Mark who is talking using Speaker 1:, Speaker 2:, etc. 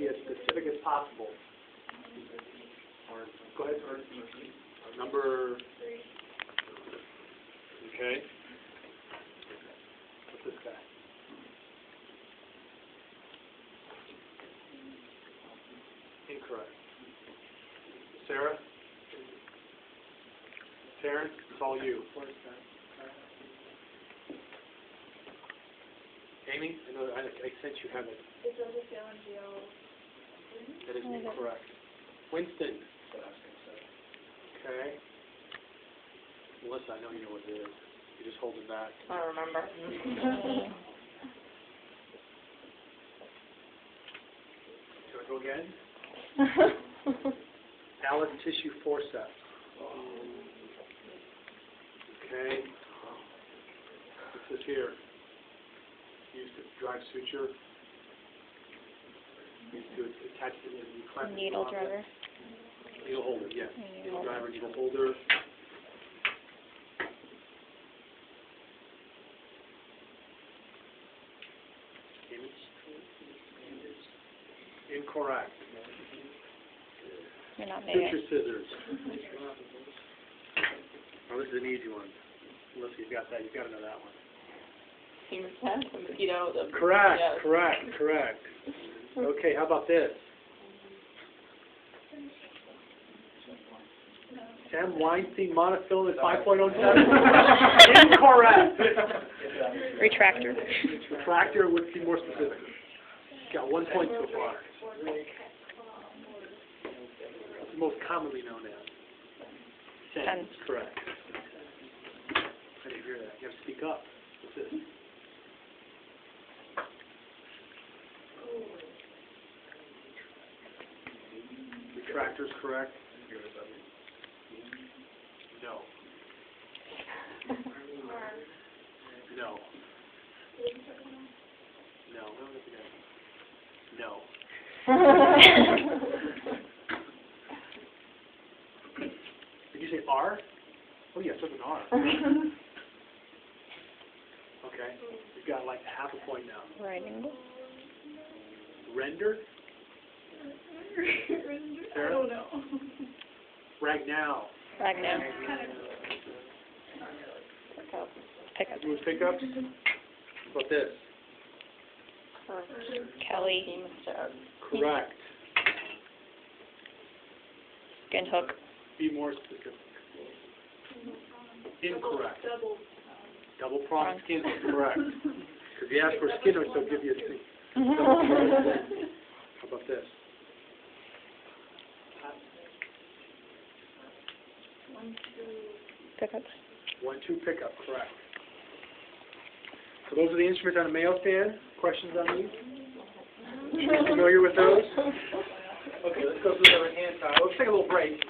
Speaker 1: be as specific as possible. Go ahead, Ern. Number, okay. What's this guy? Incorrect. Sarah? Terrence, it's all you. Amy, I know, I, I sense you have it. That is incorrect. Winston? Okay. Melissa, I know you know what it is. You're just holding back.
Speaker 2: I remember.
Speaker 1: Can I go again? Allis tissue forceps. Okay. What's this here? Used to drive suture. Used to attach it to the clamp.
Speaker 3: Needle driver.
Speaker 1: Needle holder, yes.
Speaker 3: Needle
Speaker 1: Needle driver, needle holder. Incorrect.
Speaker 3: You're not maybe.
Speaker 1: Suture scissors. Oh, this is an easy one. Unless you've got that, you've got to know that one.
Speaker 2: Human test, the mosquito, the.
Speaker 1: Correct,
Speaker 2: Yes.
Speaker 1: correct, correct. Okay, how about this? Semmes-Weinstein monofilament five point oh seven? Incorrect.
Speaker 3: Retractor.
Speaker 1: Retractor would be more specific. Got one point so far. Most commonly known as.
Speaker 3: Ten,
Speaker 1: correct. I didn't hear that. You have to speak up. What's this? Retractor's correct. No. No. No, we don't have to go. No. Did you say R? Oh, yes, there's an R. Okay, you've got like half a point now.
Speaker 3: right angle.
Speaker 1: Render? Sarah? Ragnell.
Speaker 3: Ragnell. Pickup. Pickup.
Speaker 1: Move pickups? How about this?
Speaker 3: Kelly.
Speaker 1: Correct.
Speaker 3: Skin hook.
Speaker 1: Be more specific. Incorrect. Double prong skin hook, correct. Because you ask for skin hook, they'll give you a thing. How about this?
Speaker 3: Pickup.
Speaker 1: One, two pickup, correct. So those are the instruments on a Mayo stand. Questions on these? Familiar with those? Okay, let's go through the hand sign. Let's take a little break.